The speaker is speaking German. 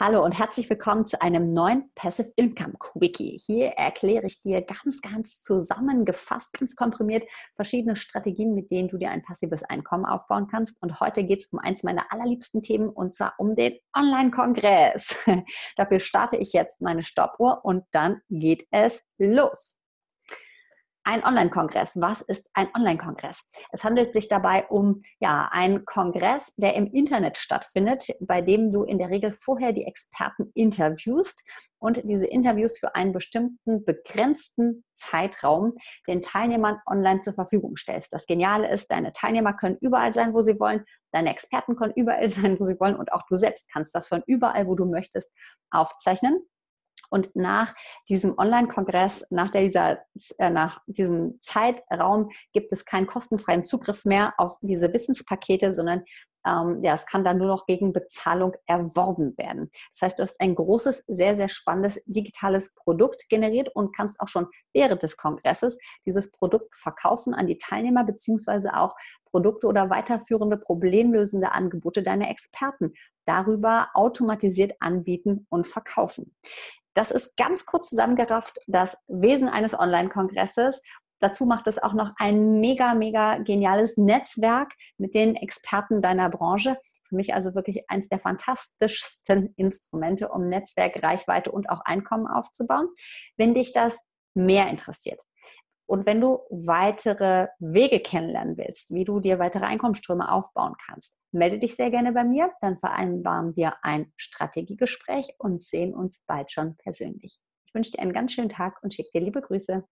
Hallo und herzlich willkommen zu einem neuen Passive Income Quickie. Hier erkläre ich dir ganz, ganz zusammengefasst, ganz komprimiert verschiedene Strategien, mit denen du dir ein passives Einkommen aufbauen kannst. Und heute geht es um eins meiner allerliebsten Themen und zwar um den Online-Kongress. Dafür starte ich jetzt meine Stoppuhr und dann geht es los. Ein Online-Kongress. Was ist ein Online-Kongress? Es handelt sich dabei um ja, einen Kongress, der im Internet stattfindet, bei dem du in der Regel vorher die Experten interviewst und diese Interviews für einen bestimmten begrenzten Zeitraum den Teilnehmern online zur Verfügung stellst. Das Geniale ist, deine Teilnehmer können überall sein, wo sie wollen. Deine Experten können überall sein, wo sie wollen. Und auch du selbst kannst das von überall, wo du möchtest, aufzeichnen. Und nach diesem Online-Kongress, nach, äh, nach diesem Zeitraum gibt es keinen kostenfreien Zugriff mehr auf diese Wissenspakete, sondern ähm, ja, es kann dann nur noch gegen Bezahlung erworben werden. Das heißt, du hast ein großes, sehr, sehr spannendes digitales Produkt generiert und kannst auch schon während des Kongresses dieses Produkt verkaufen an die Teilnehmer beziehungsweise auch Produkte oder weiterführende problemlösende Angebote deiner Experten darüber automatisiert anbieten und verkaufen. Das ist ganz kurz zusammengerafft das Wesen eines Online-Kongresses. Dazu macht es auch noch ein mega, mega geniales Netzwerk mit den Experten deiner Branche. Für mich also wirklich eines der fantastischsten Instrumente, um Netzwerk, Reichweite und auch Einkommen aufzubauen. Wenn dich das mehr interessiert, und wenn du weitere Wege kennenlernen willst, wie du dir weitere Einkommensströme aufbauen kannst, melde dich sehr gerne bei mir. Dann vereinbaren wir ein Strategiegespräch und sehen uns bald schon persönlich. Ich wünsche dir einen ganz schönen Tag und schicke dir liebe Grüße.